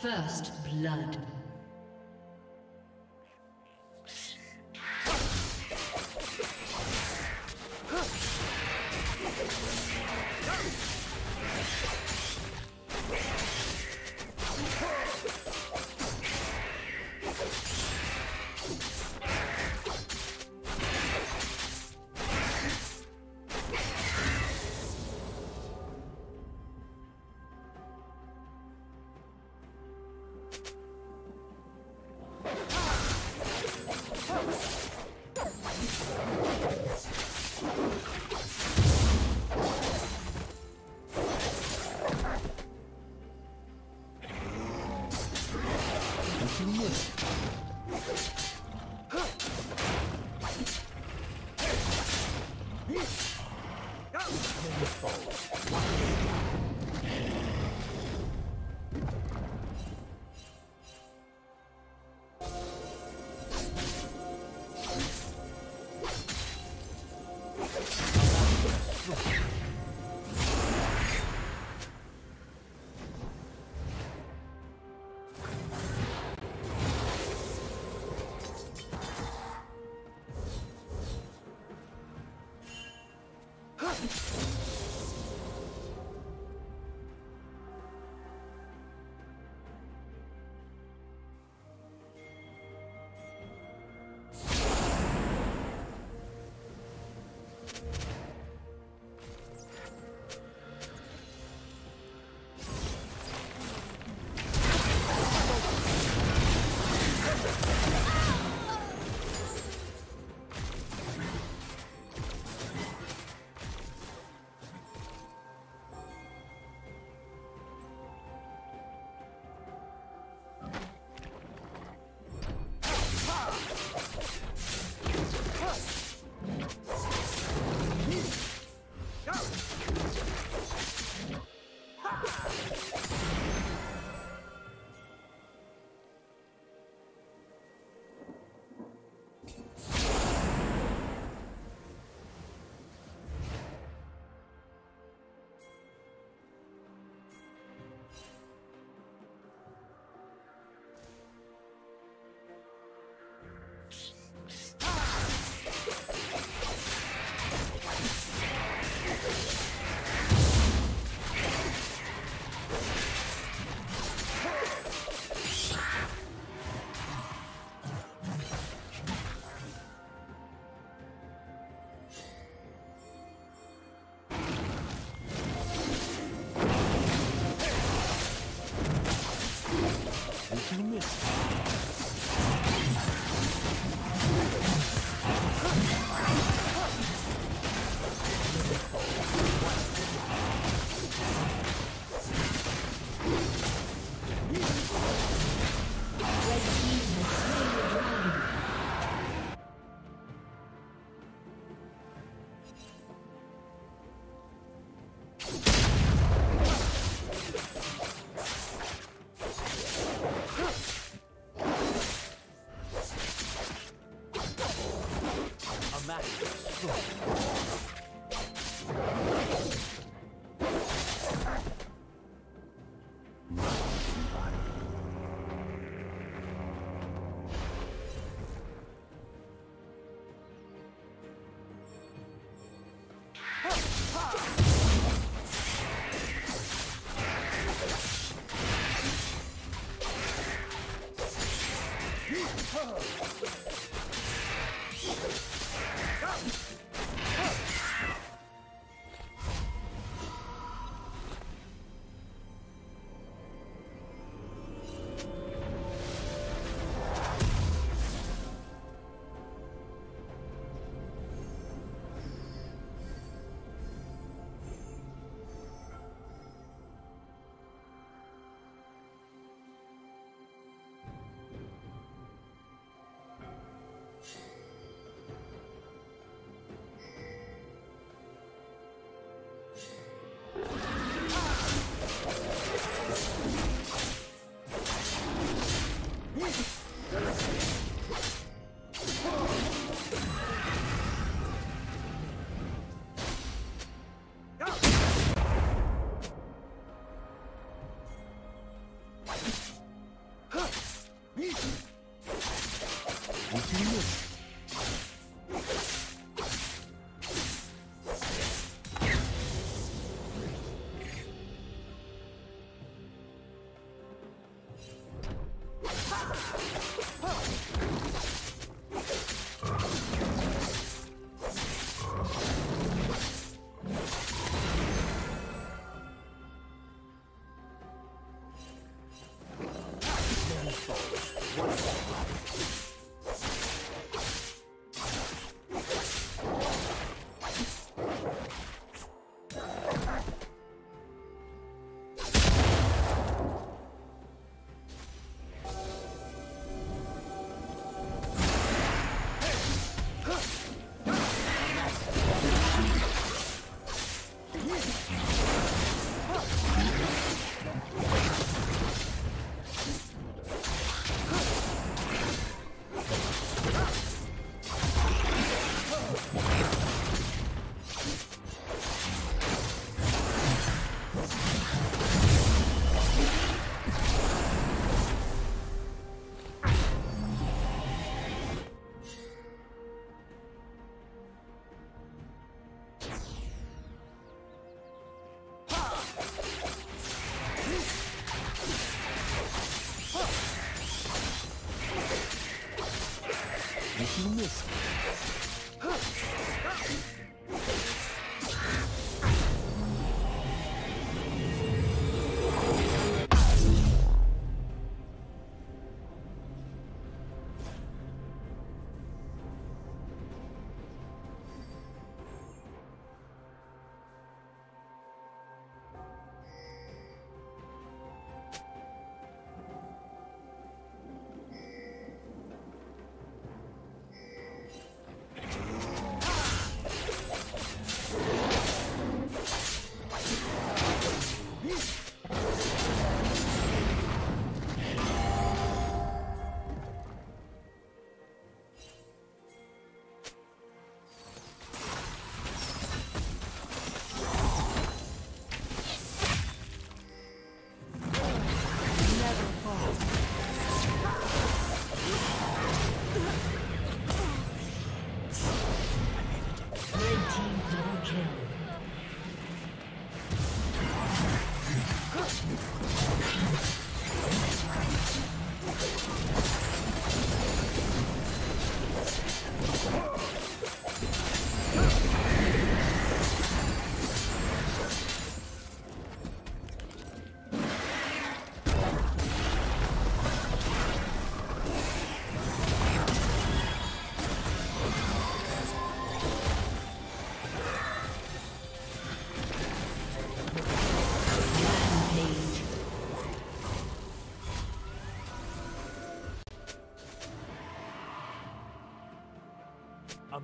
First blood. clear. Five. Let's go. Ultimate. You miss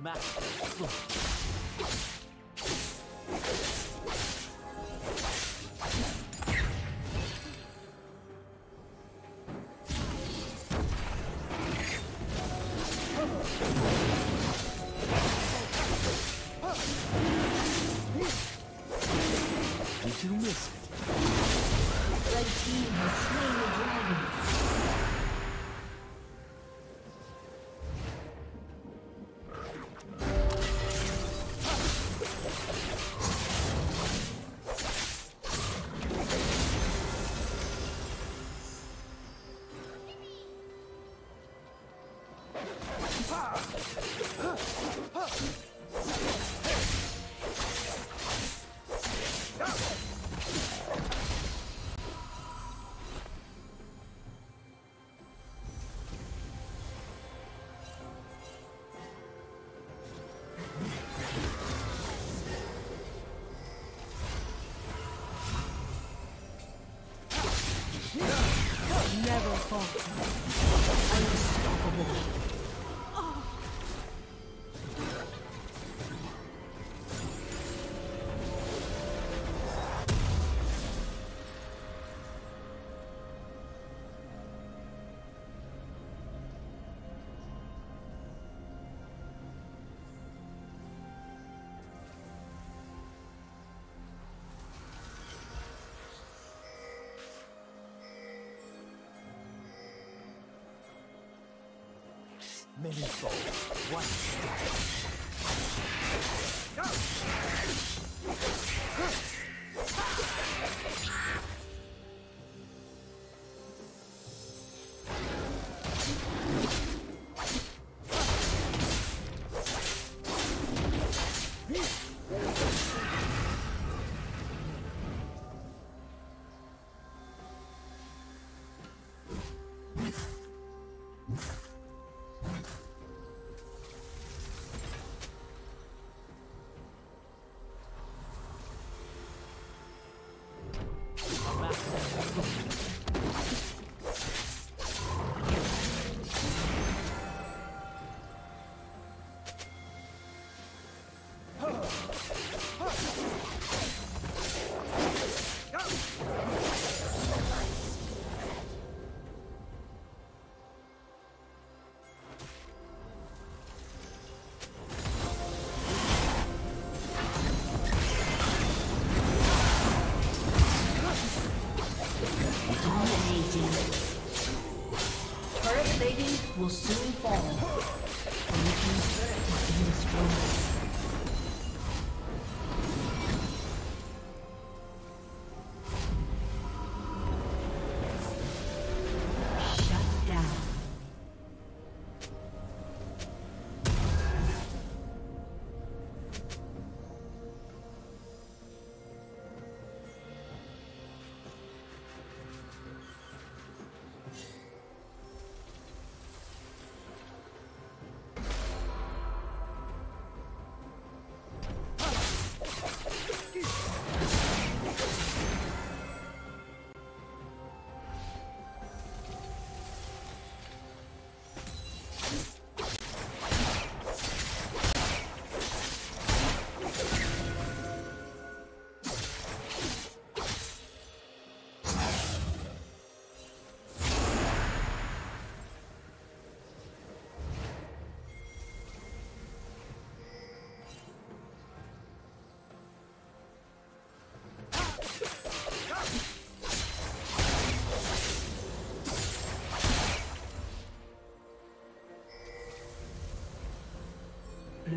Did you miss it? Red team has slain the dragon. Unstoppable. Many souls, one step.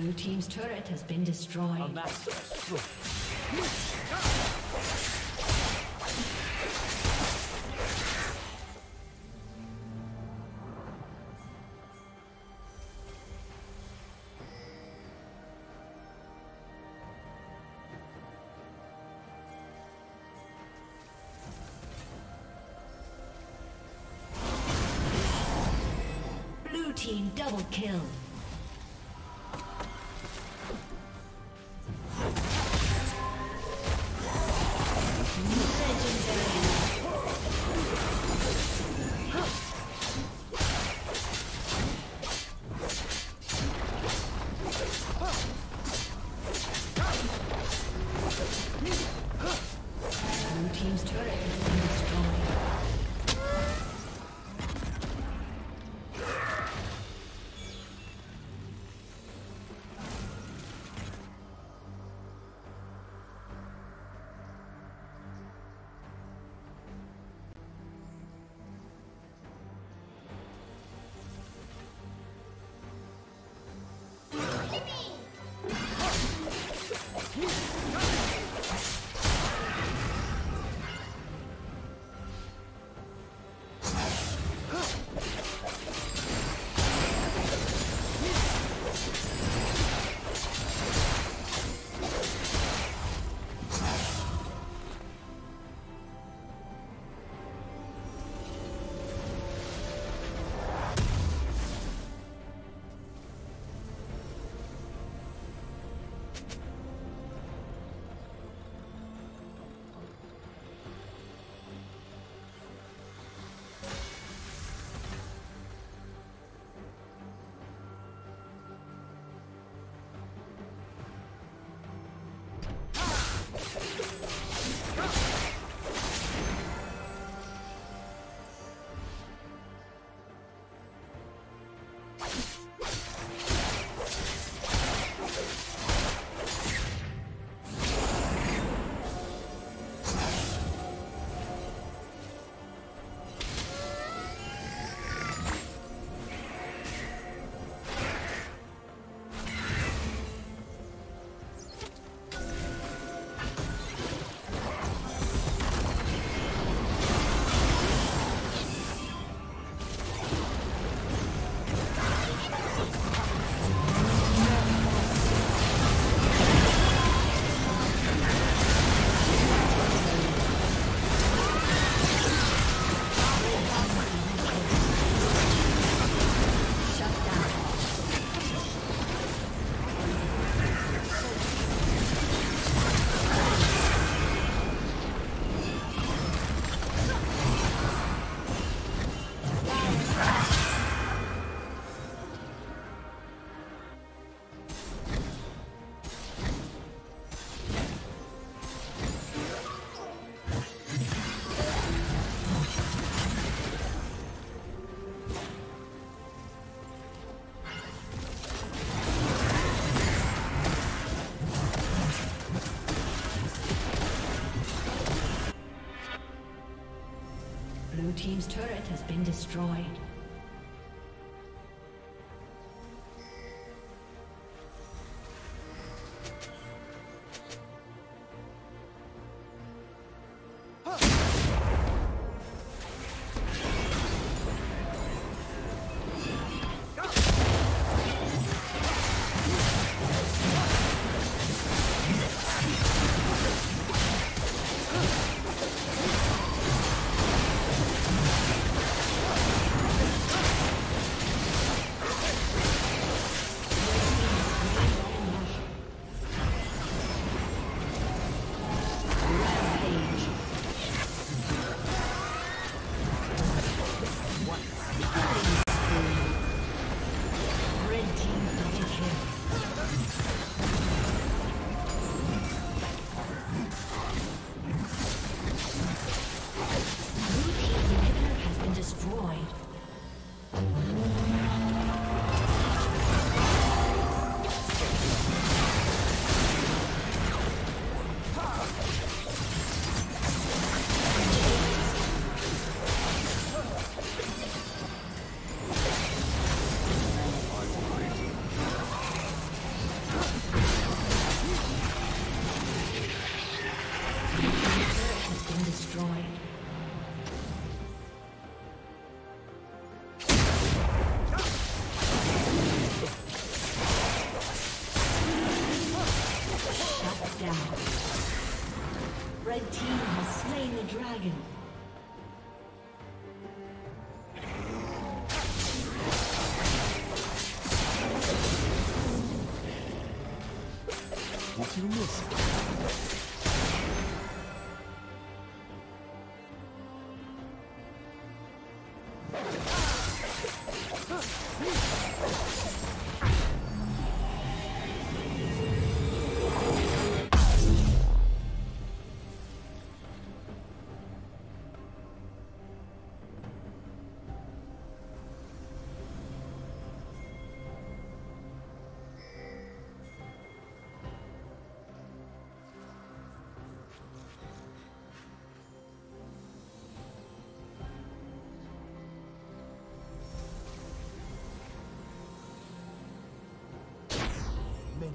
Blue Team's turret has been destroyed. A master stroke. Double kill. Destroyed.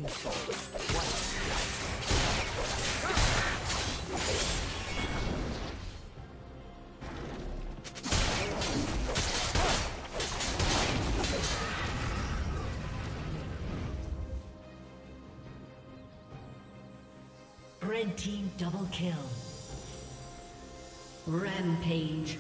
Souls. Red team double kill. Rampage.